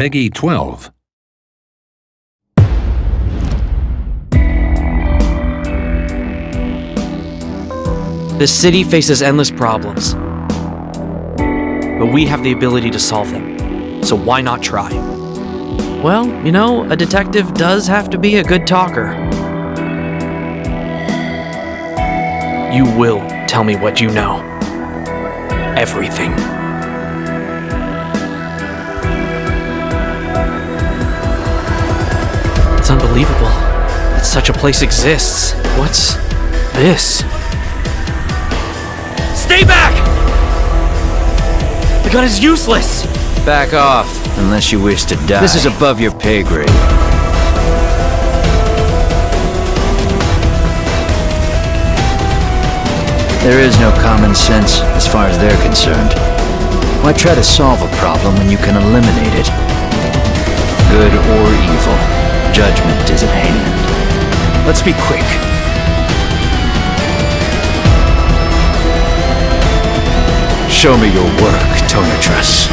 Peggy 12. This city faces endless problems. But we have the ability to solve them. So why not try? Well, you know, a detective does have to be a good talker. You will tell me what you know. Everything. It's unbelievable that such a place exists. What's this? Stay back! The gun is useless! Back off, unless you wish to die. This is above your pay grade. There is no common sense as far as they're concerned. Why try to solve a problem when you can eliminate it? Good or evil, judgment is at hand. Let's be quick. Show me your work, Tonatrus.